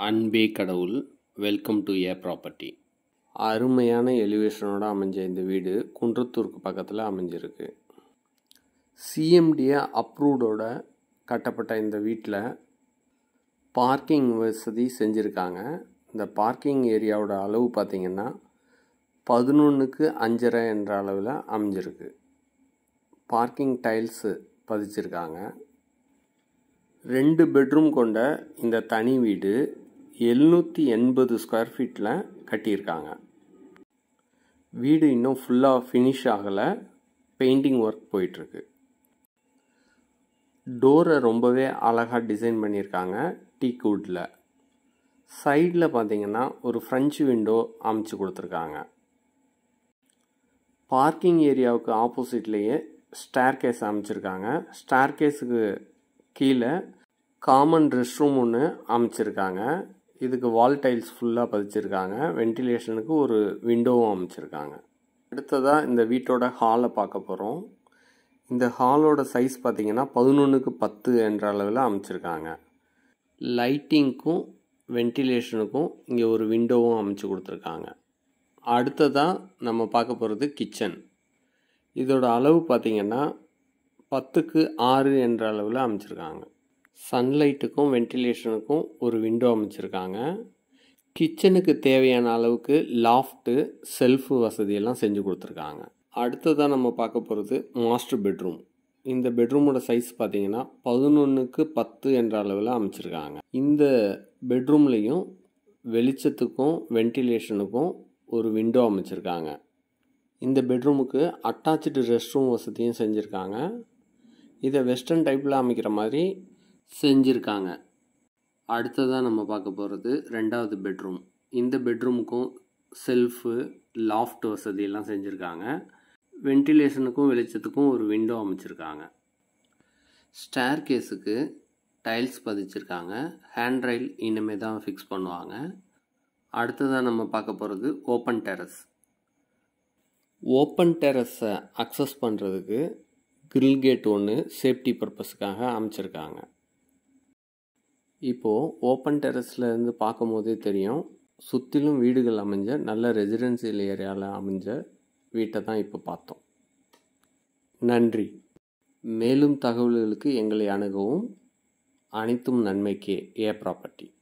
அன்பே கடவுள் welcome to A property அருமையான எலிவேஷனோடு அமைஞ்ச இந்த வீடு குன்றத்தூருக்கு பக்கத்தில் அமைஞ்சிருக்கு. சிஎம்டிஏ அப்ரூவ்டோட கட்டப்பட்ட இந்த வீட்டில் பார்க்கிங் வசதி செஞ்சுருக்காங்க. இந்த பார்க்கிங் ஏரியாவோட அளவு பார்த்திங்கன்னா பதினொன்றுக்கு அஞ்சரை என்ற அளவில் அமைஞ்சிருக்கு. பார்க்கிங் டைல்ஸு பதிச்சிருக்காங்க. ரெண்டு பெட்ரூம் கொண்ட இந்த தனி வீடு எழுநூற்றி எண்பது ஸ்கொயர் ஃபீட்டில் கட்டியிருக்காங்க. வீடு இன்னும் ஃபுல்லாக ஃபினிஷ் ஆகலை. பெயிண்டிங் ஒர்க் போயிட்டுருக்கு. டோரை ரொம்பவே அழகாக டிசைன் பண்ணியிருக்காங்க டீக்வுட்டில் சைடில் பார்த்தீங்கன்னா ஒரு ஃப்ரெஞ்சு விண்டோ அமைச்சு கொடுத்துருக்காங்க. பார்க்கிங் ஏரியாவுக்கு ஆப்போசிட்லேயே ஸ்டேர் கேஸ் அமைச்சிருக்காங்க. ஸ்டேர் கேஸுக்கு கீழே காமன் ரெஸ்ட் ரூம் ஒன்று அமைச்சிருக்காங்க. இதுக்கு வால் டைல்ஸ் ஃபுல்லாக பதிச்சிருக்காங்க. வென்டிலேஷனுக்கு ஒரு விண்டோவும் அமைச்சிருக்காங்க. அடுத்ததாக இந்த வீட்டோட ஹாலை பார்க்க போகிறோம் இந்த ஹாலோட சைஸ் பார்த்திங்கன்னா பதினொன்றுக்கு பத்து என்ற அளவில் அமைச்சிருக்காங்க. லைட்டிங்க்கும் வென்டிலேஷனுக்கும் இங்கே ஒரு விண்டோவும் அமைச்சு கொடுத்துருக்காங்க. அடுத்ததாக நம்ம பார்க்க போகிறது கிச்சன் இதோட அளவு பார்த்திங்கன்னா பத்துக்கு ஆறு என்ற அளவில் அமைச்சிருக்காங்க. சன்லைட்டுக்கும் வென்டிலேஷனுக்கும் ஒரு விண்டோ அமைச்சிருக்காங்க. கிச்சனுக்கு தேவையான அளவுக்கு லாஃப்ட்டு செல்ஃபு வசதியெல்லாம் செஞ்சு கொடுத்துருக்காங்க. அடுத்ததாக நம்ம பார்க்க போகிறது மாஸ்டர் பெட்ரூம் இந்த பெட்ரூமோட சைஸ் பார்த்திங்கன்னா பதினொன்றுக்கு பத்து என்ற அளவில் அமைச்சிருக்காங்க. இந்த பெட்ரூம்லேயும் வெளிச்சத்துக்கும் வென்டிலேஷனுக்கும் ஒரு விண்டோ அமைச்சிருக்காங்க. இந்த பெட்ரூமுக்கு அட்டாச்சு ரெஸ்ட் ரூம் வசதியும் செஞ்சுருக்காங்க. இதை வெஸ்டர்ன் டைப்பில் அமைக்கிற மாதிரி செஞ்சுருக்காங்க. அடுத்ததாக நம்ம பார்க்க போகிறது ரெண்டாவது பெட்ரூம் இந்த பெட்ரூமுக்கும் செல்ஃபு லாஃப்ட் வசதியெல்லாம் செஞ்சுருக்காங்க. வென்டிலேஷனுக்கும் வெளிச்சத்துக்கும் ஒரு விண்டோ அமைச்சிருக்காங்க. ஸ்டேர் கேஸுக்கு டைல்ஸ் பதிச்சிருக்காங்க. ஹேண்ட் ரைல் இனிமே தான் ஃபிக்ஸ் பண்ணுவாங்க. அடுத்ததாக நம்ம பார்க்க போகிறது ஓப்பன் டெரஸ் ஓப்பன் டெரஸை அக்சஸ் பண்ணுறதுக்கு கிரில் கேட் ஒன்று சேஃப்டி பர்பஸுக்காக அமைச்சிருக்காங்க. இப்போது ஓப்பன் டெரஸ்லேருந்து பார்க்கும் போதே தெரியும். சுற்றிலும் வீடுகள் அமைஞ்ச நல்ல ரெசிடென்சியல் ஏரியாவில் அமைஞ்ச வீட்டை தான் இப்போ பார்த்தோம். நன்றி. மேலும் தகவல்களுக்கு எங்களை அணுகவும். அனைத்தும் நன்மைக்கே. ஏ ப்ராப்பர்ட்டி